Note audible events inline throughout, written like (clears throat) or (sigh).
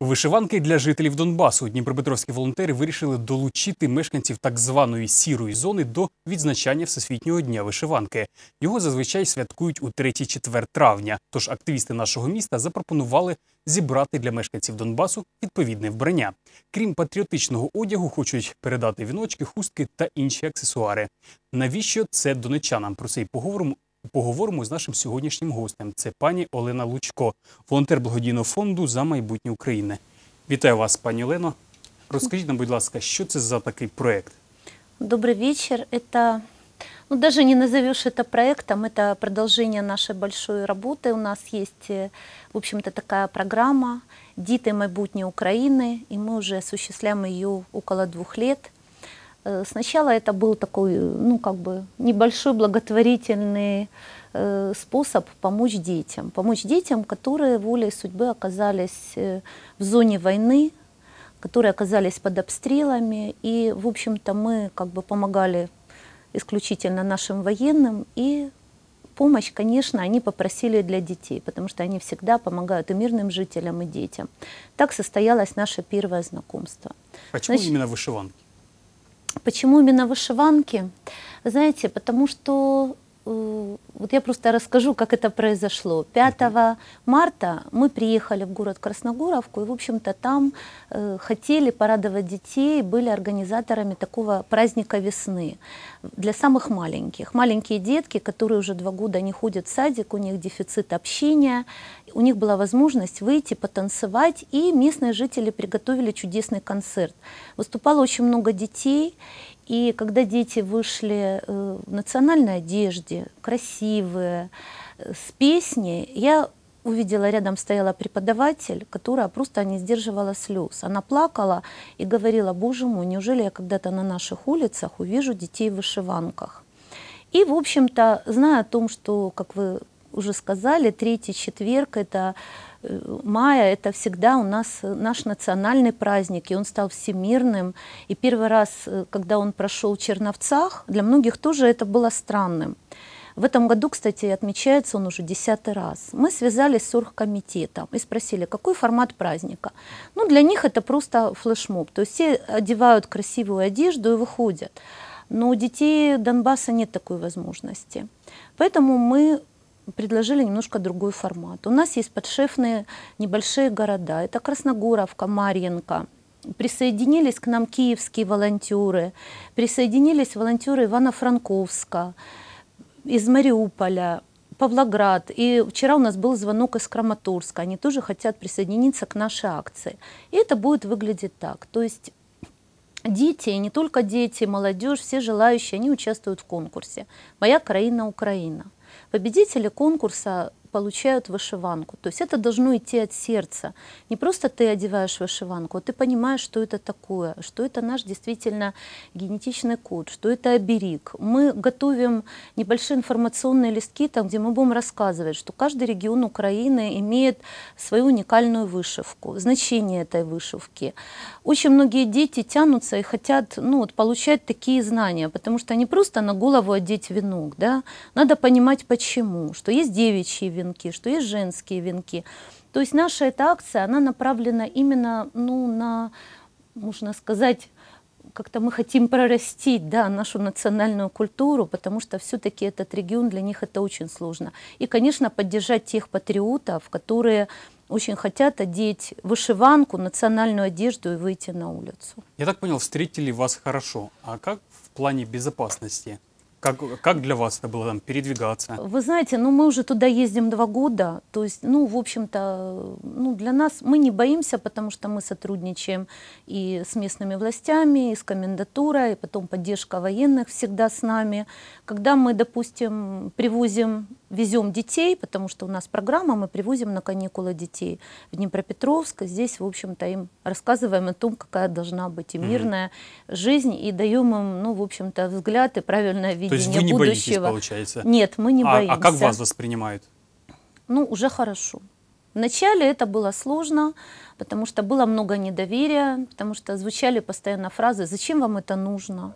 Вишиванки для жителів Донбасу. Дніпропетровські волонтери вирішили долучити мешканців так званої сірої зони до відзначання Всесвітнього дня вишиванки. Його зазвичай святкують у 3-4 травня. Тож активісти нашого міста запропонували зібрати для мешканців Донбасу відповідне вбрання. Крім патріотичного одягу, хочуть передати віночки, хустки та інші аксесуари. Навіщо це донечанам? Про це й поговоримо поговоримо з нашим сьогоднішнім гостем. Це пані Олена Лучко, волонтер благодійного фонду за майбутнє України. Вітаю вас, пані Олено. Розкажіть нам, будь ласка, що це за такий проект? Добрый вечер. Это, ну даже не назовешь это проектом, это продолжение нашей большой работы. У нас есть, э, в общем-то, такая программа «Діти майбутнє Украины», и мы уже осуществляем ее около двух лет. Э, Сначала это был такой, ну, как бы небольшой благотворительный э, способ помочь детям. Помочь детям, которые волей судьбы оказались э, в зоне войны, которые оказались под обстрелами. И, в общем-то, мы как бы помогали исключительно нашим военным. И помощь, конечно, они попросили для детей, потому что они всегда помогают и мирным жителям, и детям. Так состоялось наше первое знакомство. Почему Значит- именно вишиванки? Почему именно вышиванки? Знаете, потому что вот я просто расскажу, как это произошло. 5 марта мы приехали в город Красногоровку, и, в общем-то, там э, хотели порадовать детей, были организаторами такого праздника весны для самых маленьких. Маленькие детки, которые уже два года не ходят в садик, у них дефицит общения, у них была возможность выйти, потанцевать, и местные жители приготовили чудесный концерт. Выступало очень много детей, и когда дети вышли э, в национальной одежде, красивые, э, с песней, я увидела, рядом стояла преподаватель, которая просто не сдерживала слез. Она плакала и говорила, боже мой, неужели я когда-то на наших улицах увижу детей в вышиванках? И, в общем-то, зная о том, что, как вы уже сказали, третий четверг это мая это всегда у нас э, наш национальный праздник, и он стал всемирным. И первый раз, э, когда он прошел в Черновцах, для многих тоже это было странным. В этом году, кстати, отмечается он уже десятый раз. Мы связались с оргкомитетом и спросили, какой формат праздника. Ну, для них это просто флешмоб. То есть все одевают красивую одежду и выходят. Но у детей Донбасса нет такой возможности. Поэтому мы предложили немножко другой формат. У нас есть подшефные небольшие города. Это Красногоровка, Марьинка. Присоединились к нам киевские волонтеры, присоединились волонтеры Ивано-Франковска, из Мариуполя, Павлоград. И вчера у нас был звонок из Краматорска. Они тоже хотят присоединиться к нашей акции. И это будет выглядеть так. То есть дети, и не только дети, молодежь, все желающие, они участвуют в конкурсе «Моя краина Украина». Победители конкурса получают вышиванку. То есть это должно идти от сердца. Не просто ты одеваешь вышиванку, а ты понимаешь, что это такое, что это наш действительно генетичный код, что это оберег. Мы готовим небольшие информационные листки, там, где мы будем рассказывать, что каждый регион Украины имеет свою уникальную вышивку, значение этой вышивки. Очень многие дети тянутся и хотят ну, вот, получать такие знания, потому что не просто на голову одеть венок, да? надо понимать почему, что есть девичьи венки, что есть женские венки. То есть наша эта акция, она направлена именно ну, на, можно сказать, как-то мы хотим прорастить да, нашу национальную культуру, потому что все-таки этот регион для них это очень сложно. И, конечно, поддержать тех патриотов, которые очень хотят одеть вышиванку, национальную одежду и выйти на улицу. Я так понял, встретили вас хорошо. А как в плане безопасности? Как, как для вас это было там передвигаться? Вы знаете, ну мы уже туда ездим два года, то есть, ну, в общем-то, ну, для нас мы не боимся, потому что мы сотрудничаем и с местными властями, и с комендатурой, и потом поддержка военных всегда с нами. Когда мы, допустим, привозим, везем детей, потому что у нас программа, мы привозим на каникулы детей в Днепропетровск, здесь, в общем-то, им рассказываем о том, какая должна быть и мирная жизнь, и даем им, ну, в общем-то, взгляд и правильное видение есть вы не боитесь, будущего. получается? Нет, мы не а, боимся. а как вас воспринимают? Ну, уже хорошо. Вначале это было сложно, потому что было много недоверия, потому что звучали постоянно фразы «Зачем вам это нужно?»,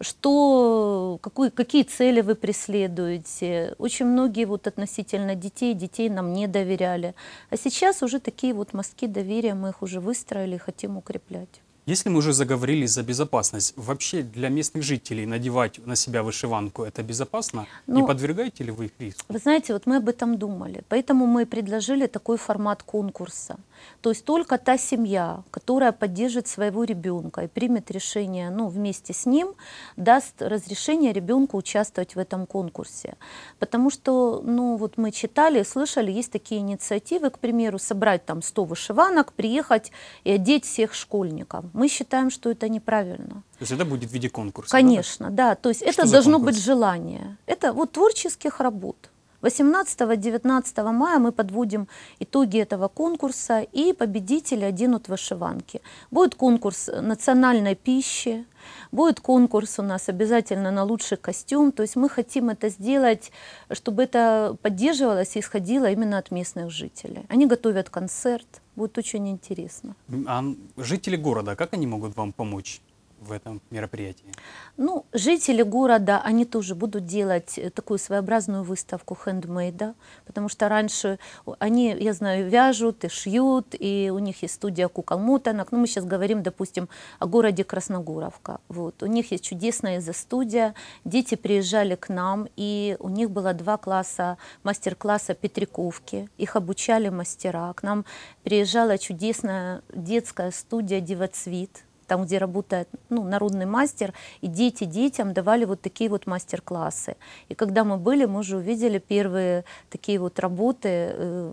что, какой, какие цели вы преследуете. Очень многие вот относительно детей, детей нам не доверяли. А сейчас уже такие вот мостки доверия, мы их уже выстроили и хотим укреплять. Если мы уже заговорили за безопасность, вообще для местных жителей надевать на себя вышиванку это безопасно? Ну, Не подвергаете ли вы их риску? Вы знаете, вот мы об этом думали, поэтому мы предложили такой формат конкурса. То есть только та семья, которая поддержит своего ребенка и примет решение ну, вместе с ним, даст разрешение ребенку участвовать в этом конкурсе. Потому что ну, вот мы читали, слышали, есть такие инициативы, к примеру, собрать там 100 вышиванок, приехать и одеть всех школьников. Мы считаем, что это неправильно. То есть это будет в виде конкурса? да? Конечно, да. То есть Что это должно конкурс? быть желание. Это вот творческих работ. 18-19 мая мы подводим итоги этого конкурса, и победители оденут вышиванки. Будет конкурс национальной пищи, будет конкурс у нас обязательно на лучший костюм. То есть мы хотим это сделать, чтобы это поддерживалось и исходило именно от местных жителей. Они готовят концерт, будет очень интересно. А жители города, как они могут вам помочь в этом мероприятии? Ну, жители города, они тоже будут делать э, такую своеобразную выставку хендмейда, потому что раньше они, я знаю, вяжут и шьют, и у них есть студия кукол-мотанок. Ну, мы сейчас говорим, допустим, о городе Красногоровка. Вот. У них есть чудесная студия. Дети приезжали к нам, и у них было два класса, мастер-класса Петриковки. Их обучали мастера. К нам приезжала чудесная детская студия «Дивоцвет», там, где работает ну, народный мастер, и дети детям давали вот такие вот мастер-классы. И когда мы были, мы уже увидели первые такие вот работы э,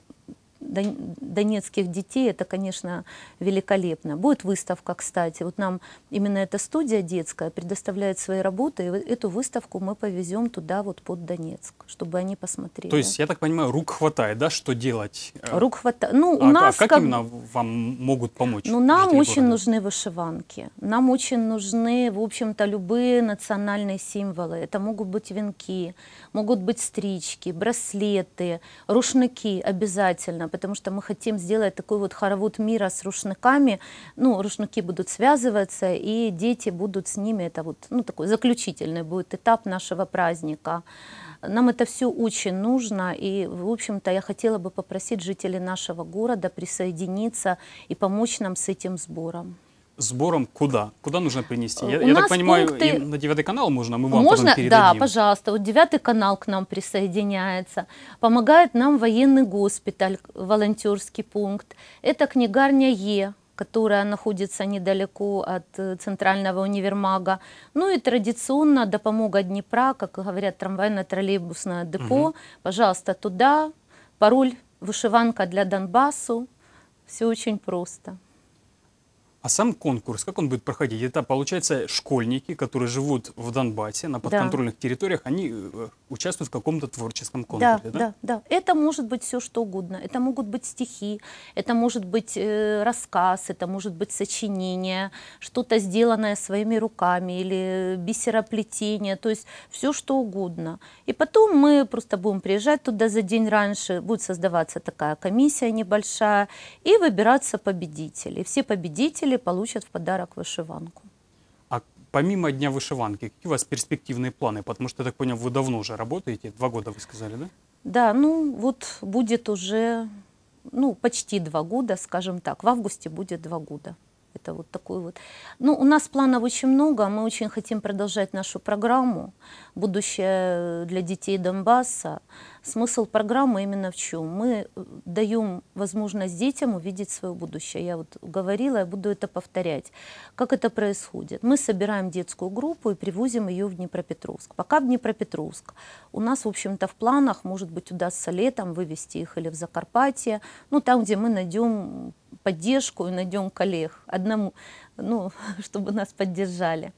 донецких детей, это, конечно, великолепно. Будет выставка, кстати. Вот нам именно эта студия детская предоставляет свои работы, и эту выставку мы повезем туда, вот под Донецк, чтобы они посмотрели. То есть, я так понимаю, рук хватает, да, что делать? Э, Рук хватает. Ну, а у нас как как именно вам могут помочь? Ну, нам очень города? нужны вышиванки. Нам очень нужны, в общем-то, любые национальные символы. Это могут быть венки, могут быть стрички, браслеты, рушники обязательно, потому что мы хотим сделать такой вот хоровод мира с рушниками. Ну, рушники будут связываться, и дети будут с ними. Это вот, ну, такой заключительный будет этап нашего праздника. Нам это все очень нужно, и, в общем-то, я хотела бы попросить жителей нашего города присоединиться и помочь нам с этим сбором. Сбором куда? Куда нужно принести? Я, я так понимаю, пункты- на девятый канал можно, мы вам Можно? потом передадим. Да, пожалуйста. Вот девятый канал к нам присоединяется. Помогает нам военный госпиталь, волонтерский пункт. Это книгарня Е, которая находится недалеко от э, центрального универмага. Ну и традиционно допомога Днепра, как говорят, трамвайно-троллейбусное депо. Пожалуйста, туда. Пароль вышиванка для Донбассу. Все очень просто. А сам конкурс, как он будет проходить? Это, получается, школьники, которые живут в Донбассе, на подконтрольных территориях, они э, участвуют в каком-то творческом конкурсе, Да, да, да. Это может быть все что угодно. Это могут быть стихи, это может быть э, рассказ, это может быть сочинение, что-то сделанное своими руками или бисероплетение, то есть все что угодно. И потом мы просто будем приезжать туда за день раньше, будет создаваться такая комиссия небольшая и выбираться победители. Все победители получат в подарок вышиванку. А помимо Дня вышиванки, какие у вас перспективные планы? Потому что, я так понял, вы давно уже работаете, два года вы сказали, да? Да, ну вот будет уже, ну, почти два года, скажем так. В августе будет два года. Это вот такой вот. Ну, у нас планов очень много. Мы очень хотим продолжать нашу программу «Будущее для детей Донбасса». Смысл программы именно в чем? Мы э, даем возможность детям увидеть свое будущее. Я вот говорила, я буду это повторять. Как это происходит? Мы собираем детскую группу и привозим ее в Днепропетровск. Пока в Днепропетровск. У нас, в общем-то, в планах, может быть, удастся летом вывести их или в Закарпатье, ну, там, где мы найдем поддержку и найдем коллег одному, ну, (laughs) чтобы нас поддержали.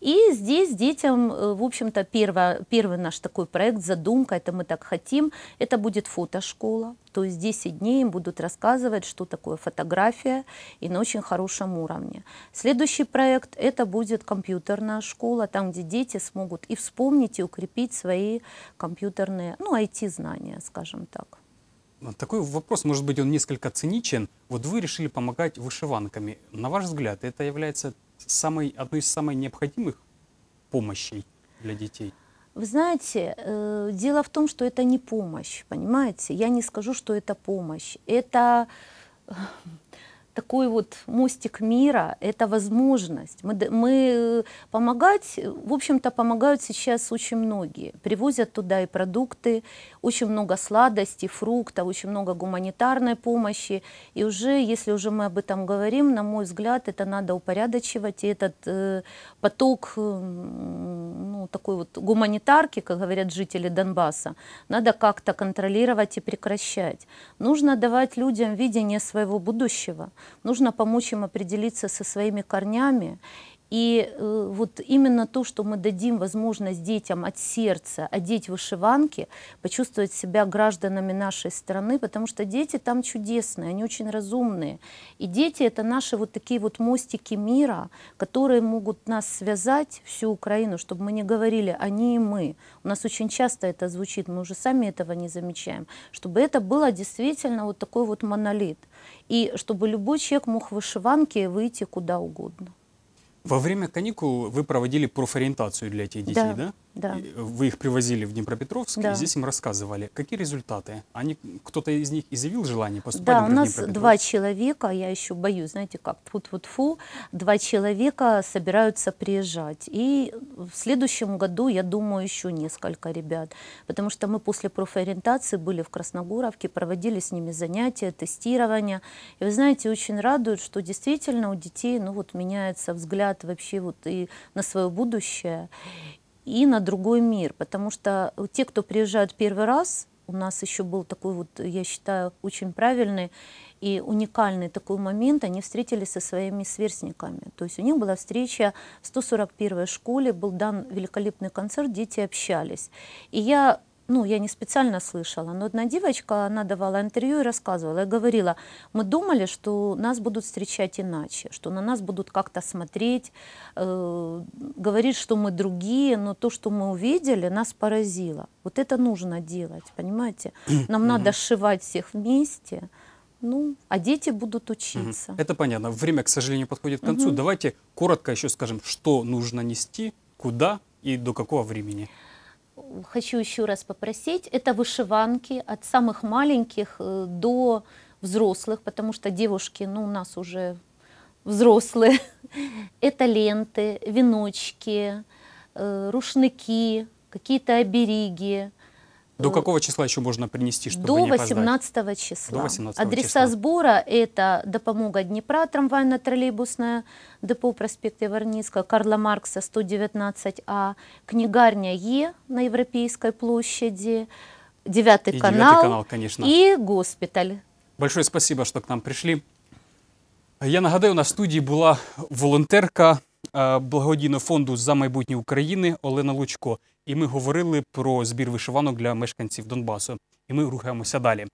И здесь детям, э, в общем-то, перво- первый наш такой проект, задумка, это мы так хотим, это будет фотошкола. То есть 10 дней им будут рассказывать, что такое фотография, и на очень хорошем уровне. Следующий проект, это будет компьютерная школа, там, где дети смогут и вспомнить, и укрепить свои компьютерные, ну, IT-знания, скажем так. Вот Такой вопрос, может быть, он несколько циничен. Вот вы решили помогать вышиванками. На ваш взгляд, это является самой, одной из самых необходимых помощей для детей? Вы знаете, э, дело в том, что это не помощь, понимаете? Я не скажу, что это помощь. Это такой вот мостик мира, это возможность. Мы, мы э, помогать, в общем-то, помогают сейчас очень многие. Привозят туда и продукты, очень много сладостей, фруктов, очень много гуманитарной помощи. И уже, если уже мы об этом говорим, на мой взгляд, это надо упорядочивать. И этот э, поток, ну, такой вот гуманитарки, как говорят жители Донбасса, надо как-то контролировать и прекращать. Нужно давать людям видение своего будущего. Нужно помочь им определиться со своими корнями. И э, вот именно то, что мы дадим возможность детям от сердца одеть вышиванки, почувствовать себя гражданами нашей страны, потому что дети там чудесные, они очень разумные. И дети это наши вот такие вот мостики мира, которые могут нас связать, всю Украину, чтобы мы не говорили они и мы. У нас очень часто это звучит, мы уже сами этого не замечаем. Чтобы это было действительно вот такой вот монолит. И чтобы любой человек мог в вышиванке выйти куда угодно. Во время каникул вы проводили профориентацию для этих детей, Да, да? Да. Вы их привозили в Днепропетровск, Да. и здесь им рассказывали. Какие результаты? Они, кто-то из них изъявил желание поступать Да, у например, в нас два человека, я еще боюсь, знаете как, фу-фу-фу, два человека собираются приезжать. И в следующем году, я думаю, еще несколько ребят. Потому что мы после профориентации были в Красногоровке, проводили с ними занятия, тестирования. И вы знаете, очень радует, что действительно у детей ну, вот, меняется взгляд вообще вот и на свое будущее, и на другой мир. Потому что те, кто приезжают первый раз, у нас еще был такой вот, я считаю, очень правильный и уникальный такой момент. Они встретились со своими сверстниками. То есть у них была встреча в 141 школе, был дан великолепный концерт, дети общались. И я ну, я не специально слышала, но одна девочка, она давала интервью и рассказывала, и говорила, мы думали, что нас будут встречать иначе, что на нас будут как-то смотреть, э, говорить, что мы другие, но то, что мы увидели, нас поразило. Вот это нужно делать, понимаете? (clears throat) Нам надо сшивать всех вместе, ну, а дети будут учиться. Это понятно. Время, к сожалению, подходит к концу. Давайте коротко еще скажем, что нужно нести, куда и до какого времени. Хочу еще раз попросить, это вышиванки от самых маленьких э, до взрослых, потому что девушки, ну, у нас уже взрослые. (laughs) Это ленты, веночки, э, рушники, какие-то обереги. До какого числа еще можно принести, чтобы До не опоздать? 18 числа. До 18 Адреса числа. сбора это Допомога Днепра, трамвайно-троллейбусная депо проспекта Иварницкого, Карла Маркса, 119А, книгарня Е на Европейской площади, девятый И канал, девятый канал, конечно. и госпиталь. Большое спасибо, що к нам прийшли. Я нагадаю, на студії була волонтерка е, благодійного фонду за майбутнє України Олена Лучко. І ми говорили про збір вишиванок для мешканців Донбасу. І ми рухаємося далі.